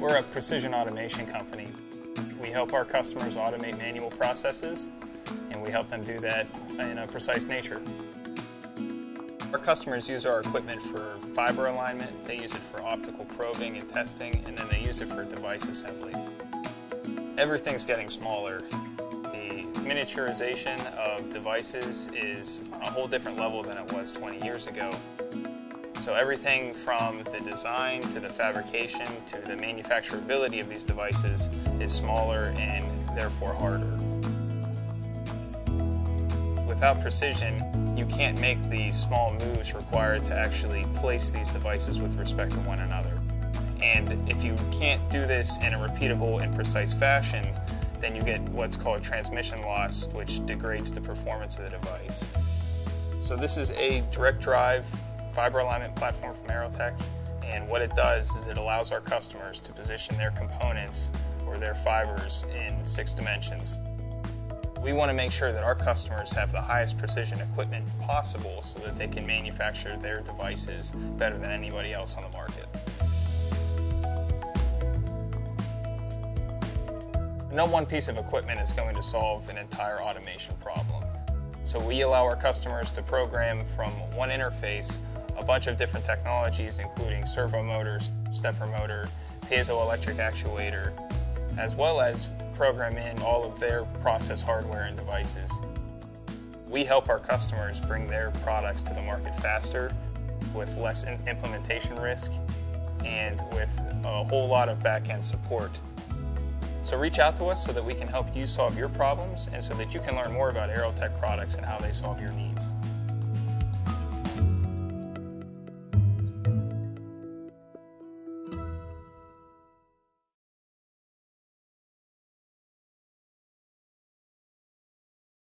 We're a precision automation company. We help our customers automate manual processes, and we help them do that in a precise nature. Our customers use our equipment for fiber alignment, they use it for optical probing and testing, and then they use it for device assembly. Everything's getting smaller. The miniaturization of devices is on a whole different level than it was 20 years ago. So everything from the design to the fabrication to the manufacturability of these devices is smaller and therefore harder. Without precision, you can't make the small moves required to actually place these devices with respect to one another. And if you can't do this in a repeatable and precise fashion, then you get what's called transmission loss, which degrades the performance of the device. So this is a direct drive fiber alignment platform from Aerotech. And what it does is it allows our customers to position their components or their fibers in six dimensions. We want to make sure that our customers have the highest precision equipment possible so that they can manufacture their devices better than anybody else on the market. No one piece of equipment is going to solve an entire automation problem. So we allow our customers to program from one interface a bunch of different technologies, including servo motors, stepper motor, piezoelectric actuator, as well as program in all of their process hardware and devices. We help our customers bring their products to the market faster with less implementation risk and with a whole lot of back-end support. So reach out to us so that we can help you solve your problems and so that you can learn more about Aerotech products and how they solve your needs.